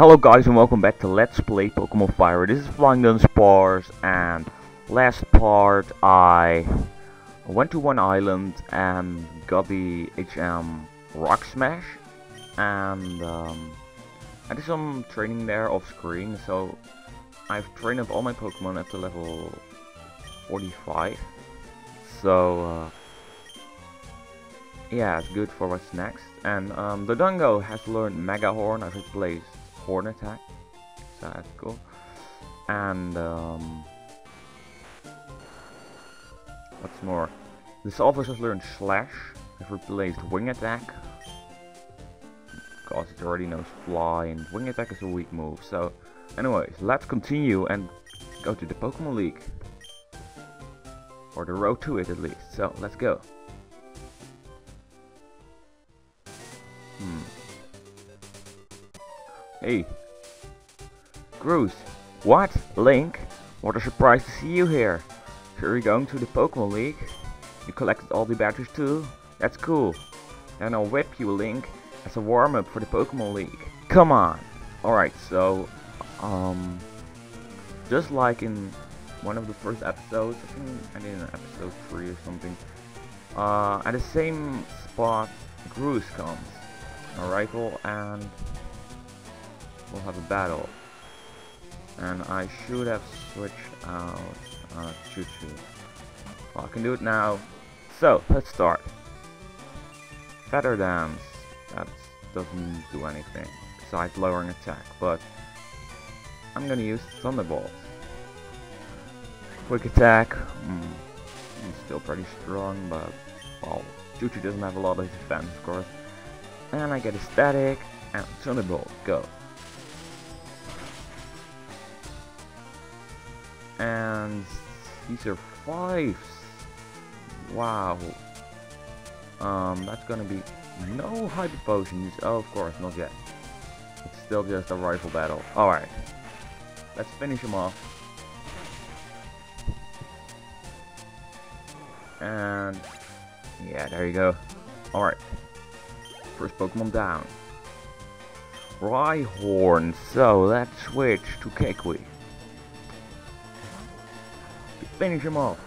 Hello guys and welcome back to Let's Play Pokemon Fire. This is Flying Dunsparce and last part I went to one island and got the HM Rock Smash and um, I did some training there off screen so I've trained up all my Pokemon up to level 45 so uh, yeah it's good for what's next. And um, Dodongo has learned Mega Horn, I've replaced Horn Attack, so that's cool. And um, what's more, the Salvos has learned Slash, I've replaced Wing Attack, because it already knows Fly, and Wing Attack is a weak move. So, anyways, let's continue and go to the Pokemon League. Or the road to it at least, so let's go. Hey. Groose. What? Link? What a surprise to see you here. Sure you're going to the Pokemon League? You collected all the badges too? That's cool. Then I'll whip you, Link, as a warm-up for the Pokemon League. Come on! Alright, so... Um... Just like in one of the first episodes, I think I did in episode 3 or something. Uh, at the same spot, Groose comes a rifle and we'll have a battle. And I should have switched out uh, Choo Choo. Well, I can do it now. So, let's start. Feather Dance. That doesn't do anything besides lowering attack, but I'm gonna use Thunderbolt. Quick attack. Mm, still pretty strong, but well, Choo Choo doesn't have a lot of defense, of course. And I get a static and Thunderbolt, go. And he survives. Wow. Um, that's gonna be no hyper potions. Oh, of course, not yet. It's still just a rifle battle. Alright. Let's finish him off. And yeah, there you go. Alright. First Pokemon down. Rhyhorn, so let's switch to Kikwi. Finish him off.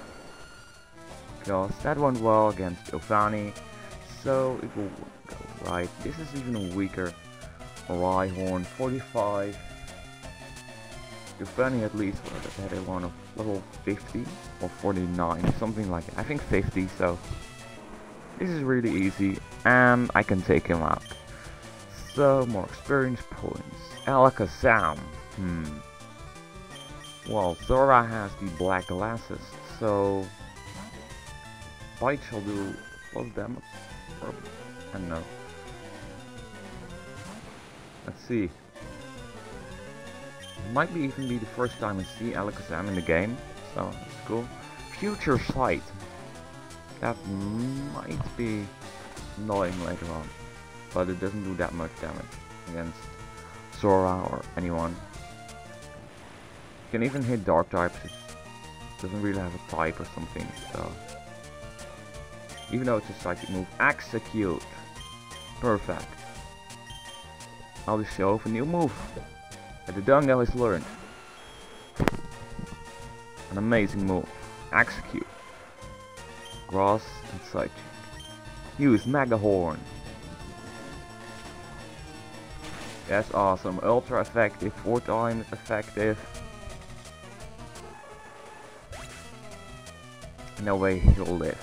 Because that went well against Giovanni, so it will go right. This is even weaker. Rhyhorn, 45. Giovanni at least had a one of level 50 or 49, something like that. I think 50, so this is really easy and I can take him out. So, more experience points. Alakazam. Hmm. Well, Zora has the black glasses, so... Bite shall do plus damage? Or, I don't know. Let's see. It might be even be the first time I see Alakazam in the game, so that's cool. Future Sight. That might be annoying later on. But it doesn't do that much damage against Zora or anyone. You can even hit dark types, it doesn't really have a type or something, so... Even though it's a psychic move, execute! Perfect. I'll just show off a new move that the Dungo has learned. An amazing move. Execute. Grass and Psychic. Use Mega Horn. That's awesome. Ultra effective. Four times effective. No way he'll live.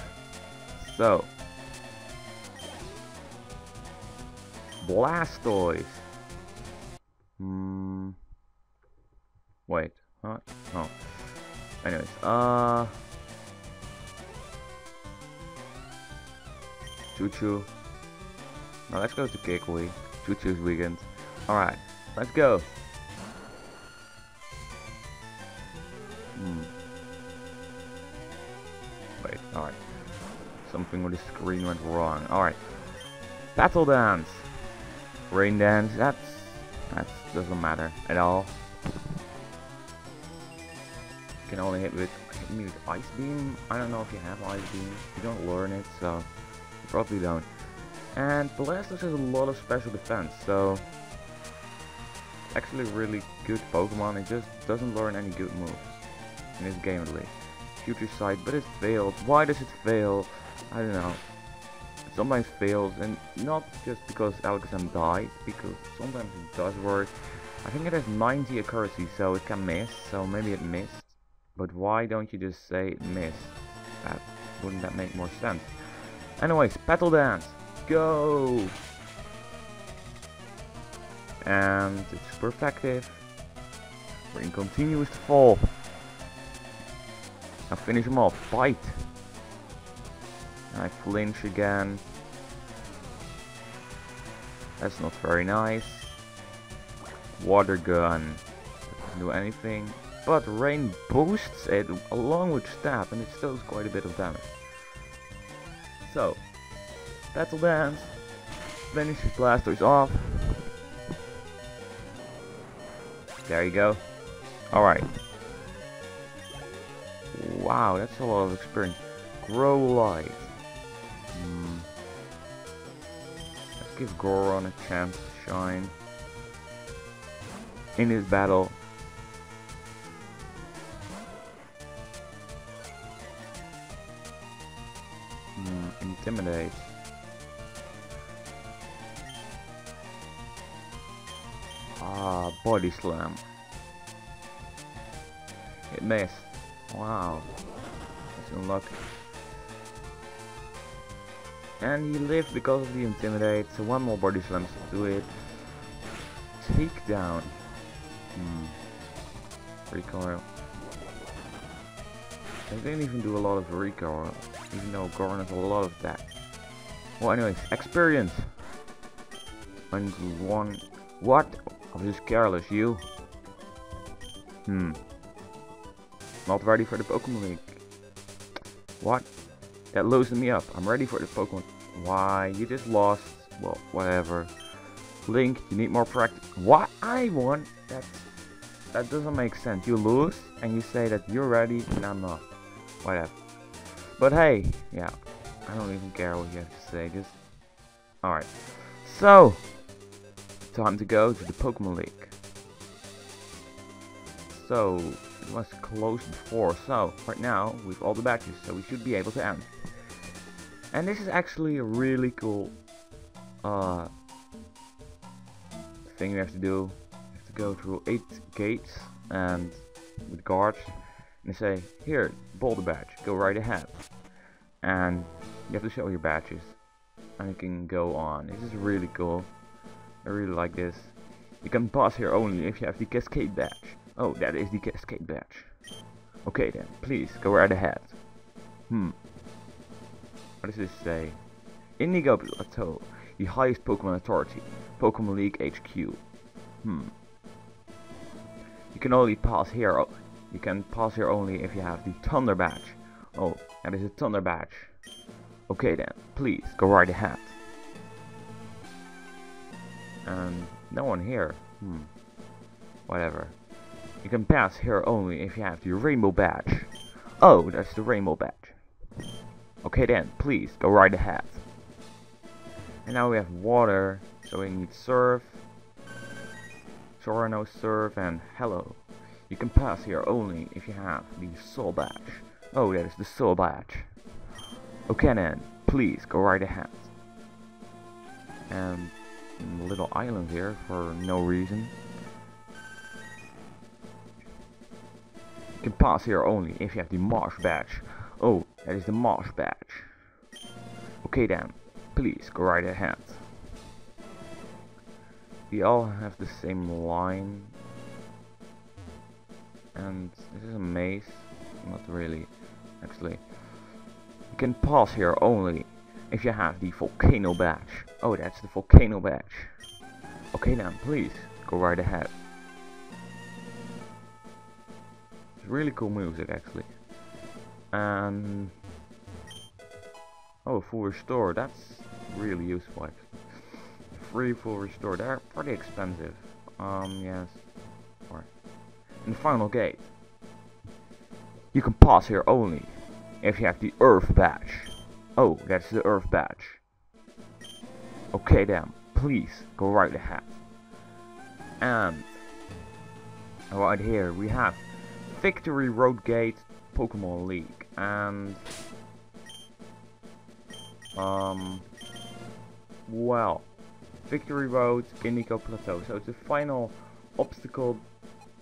So. Blastoise. Hmm. Wait. Huh? Oh. Anyways. Uh. Choo Choo. Now let's go to Kikwi. Choo Choo's weekend. Alright, let's go. Alright. Something with the screen went wrong. Alright. Petal Dance. Rain Dance, that's... That doesn't matter at all. You can only hit with hit me with Ice Beam. I don't know if you have Ice Beam. You don't learn it, so... Probably don't. And Blastoise has a lot of special defense, so... actually really good Pokemon. It just doesn't learn any good moves in this game at least. Future Sight, but it failed. Why does it fail? I don't know. It sometimes fails, and not just because Alakazam died, because sometimes it does work. I think it has 90 accuracy, so it can miss, so maybe it missed. But why don't you just say it missed? That, wouldn't that make more sense? Anyways, Petal Dance! Go! And it's super effective. Ring continues to fall. Now finish him off. Fight! I flinch again. That's not very nice. Water gun. Doesn't do anything. But rain boosts it along with stab and it still does quite a bit of damage. So, Petal Dance. Finish his Blastoise off. There you go. Alright. Wow, that's a lot of experience. Growlithe. Hmm. Let's give Goron a chance to shine. In his battle. Hmm, intimidate. Ah, body slam. It missed. Wow. That's unlucky. And he lived because of the intimidate, so one more body slams to do it. Take down. Hmm. Recoil. They didn't even do a lot of recoil, even though Goron has a lot of that. Well anyways, experience! And one... What? I'm just careless, you. Hmm. Not ready for the Pokemon League. What? That loosened me up. I'm ready for the Pokemon. Why? You just lost. Well, whatever. Link, you need more practice. What? I won? That that doesn't make sense. You lose and you say that you're ready and I'm not. Whatever. But hey, yeah. I don't even care what you have to say. Just alright. So time to go to the Pokemon League. So it was closed before, so right now we've all the badges, so we should be able to end. And this is actually a really cool uh, thing we have to do. You have to go through eight gates and with guards and they say, here, boulder badge, go right ahead. And you have to show your badges and you can go on. This is really cool. I really like this. You can pass here only if you have the cascade badge. Oh, that is the cascade badge. Okay then, please, go right ahead. Hmm. What does this say? Indigo Plateau, the highest Pokemon authority. Pokemon League HQ. Hmm. You can only pass here. You can pass here only if you have the Thunder badge. Oh, that is a Thunder badge. Okay then, please, go right ahead. And no one here. Hmm. Whatever. You can pass here only if you have the rainbow badge. Oh, that's the rainbow badge. Okay then, please, go right ahead. And now we have water, so we need surf. Sorano surf and hello. You can pass here only if you have the soul badge. Oh, that is the soul badge. Okay then, please, go right ahead. And little island here for no reason. Can pass here only if you have the marsh badge. Oh, that is the marsh badge. Okay then, please go right ahead. We all have the same line. And this is a maze. Not really, actually. You can pass here only if you have the volcano badge. Oh, that's the volcano badge. Okay then, please, go right ahead. Really cool music actually. And oh, full restore, that's really useful actually. Free full restore, they're pretty expensive. Um, yes. Alright. And final gate. You can pass here only if you have the Earth badge. Oh, that's the Earth badge. Okay then, please go right ahead. And right here we have Victory Road Gate Pokemon League and um well Victory Road Indigo Plateau. So it's the final obstacle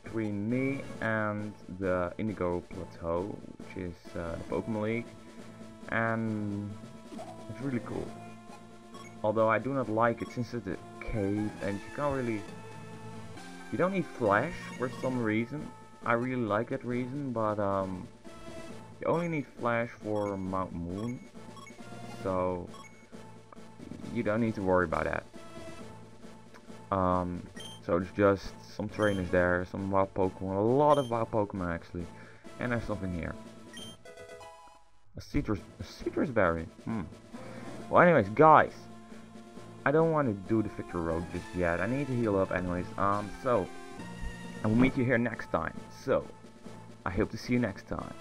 between me and the Indigo Plateau which is uh, the Pokemon League. And it's really cool. Although I do not like it since it's a cave and you can't really you don't need flash for some reason. I really like that reason, but um, you only need flash for Mount Moon. So you don't need to worry about that. Um, so there's just some trainers there, some wild Pokemon, a lot of wild Pokemon actually. And there's something here. A sitrus, a sitrus berry. Hmm. Well, anyways, guys, I don't want to do the Victory Road just yet. I need to heal up anyways. Um, so, I will meet you here next time. So, I hope to see you next time.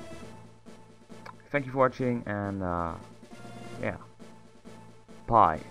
Thank you for watching and, uh, yeah. Bye.